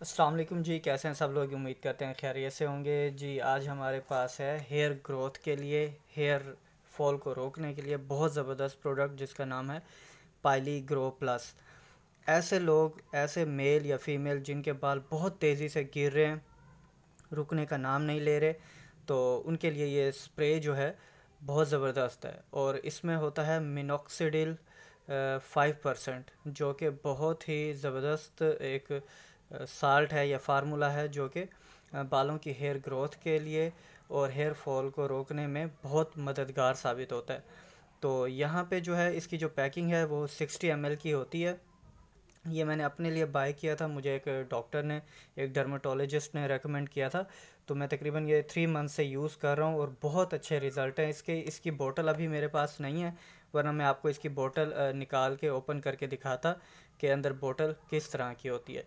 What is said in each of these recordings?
वालेकुम जी, कैसे हैं सब लोग? उम्मीद करते हैं खैरियत से होंगे। जी, आज हमारे पास है हेयर ग्रोथ के लिए हेयर फॉल को रोकने के लिए बहुत ज़बरदस्त प्रोडक्ट जिसका नाम है पाइली ग्रो प्लस ऐसे लोग, ऐसे मेल या फीमेल जिनके बाल बहुत तेज़ी से गिर रहे हैं, रुकने का नाम नहीं ले रहे तो उनके लिए ये स्प्रे जो है बहुत ज़बरदस्त है। और इसमें होता है मिनोक्सीडिल फाइव परसेंट जो कि बहुत ही ज़बरदस्त एक साल्ट है या फार्मूला है जो कि बालों की हेयर ग्रोथ के लिए और हेयर फॉल को रोकने में बहुत मददगार साबित होता है। तो यहाँ पे जो है, इसकी जो पैकिंग है वो 60 एम की होती है। ये मैंने अपने लिए बाय किया था, मुझे एक डॉक्टर ने, एक डर्माटोलॉजिस्ट ने रेकमेंड किया था। तो मैं तकरीबन ये थ्री मंथ से यूज़ कर रहा हूँ और बहुत अच्छे रिज़ल्ट हैं। इसके, इसकी बोतल अभी मेरे पास नहीं है, वरना मैं आपको इसकी बोतल निकाल के ओपन करके दिखाता कि अंदर बोतल किस तरह की होती है।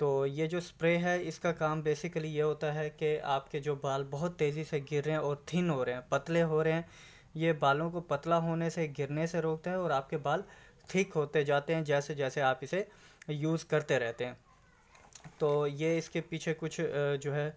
तो ये जो स्प्रे है, इसका काम बेसिकली ये होता है कि आपके जो बाल बहुत तेज़ी से गिर रहे हैं और थिन हो रहे हैं, पतले हो रहे हैं। ये बालों को पतला होने से, गिरने से रोकता है और आपके बाल थिक होते जाते हैं जैसे जैसे आप इसे यूज़ करते रहते हैं। तो ये इसके पीछे कुछ जो है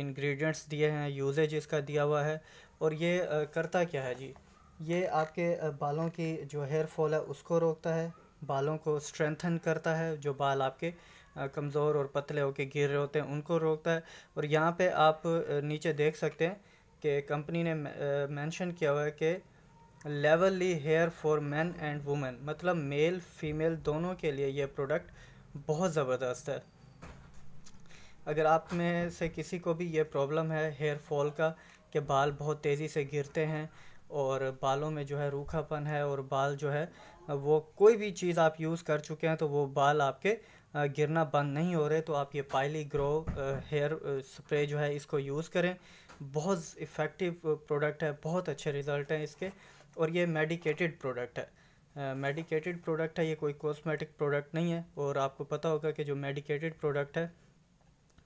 इंग्रेडिएंट्स दिए हैं यूजेज इसका दिया हुआ है। और ये करता क्या है जी? ये आपके बालों की जो हेयर फॉल है, उसको रोकता है, बालों को स्ट्रेंथन करता है, जो बाल आपके कमज़ोर और पतले होके गिर रहे होते हैं, उनको रोकता है। और यहाँ पे आप नीचे देख सकते हैं कि कंपनी ने मेंशन किया हुआ है कि lovely hair for man and women मतलब मेल, फीमेल दोनों के लिए यह प्रोडक्ट बहुत ज़बरदस्त है। अगर आप में से किसी को भी ये प्रॉब्लम है हेयर फॉल का, कि बाल बहुत तेज़ी से गिरते हैं और बालों में जो है रूखापन है और बाल जो है वो कोई भी चीज़ आप यूज़ कर चुके हैं तो वो बाल आपके गिरना बंद नहीं हो रहे तो आप ये पाइली ग्रो हेयर स्प्रे जो है इसको यूज़ करें। बहुत इफ़ेक्टिव प्रोडक्ट है बहुत अच्छे रिज़ल्ट हैं इसके और ये मेडिकेटेड प्रोडक्ट है। मेडिकेटेड uh, प्रोडक्ट है ये कोई कॉस्मेटिक प्रोडक्ट नहीं है और आपको पता होगा कि जो मेडिकेटेड प्रोडक्ट है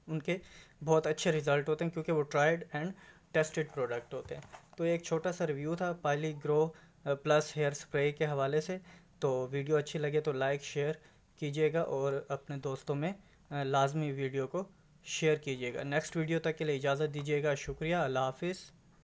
उनके बहुत अच्छे रिज़ल्ट होते हैं क्योंकि वो ट्राइड एंड टेस्टेड प्रोडक्ट होते हैं। तो एक छोटा सा रिव्यू था पाइली ग्रो प्लस हेयर स्प्रे के हवाले से। तो वीडियो अच्छी लगे तो लाइक, शेयर कीजिएगा और अपने दोस्तों में लाजमी वीडियो को शेयर कीजिएगा। नेक्स्ट वीडियो तक के लिए इजाज़त दीजिएगा। शुक्रिया। अल्लाह हाफिज़।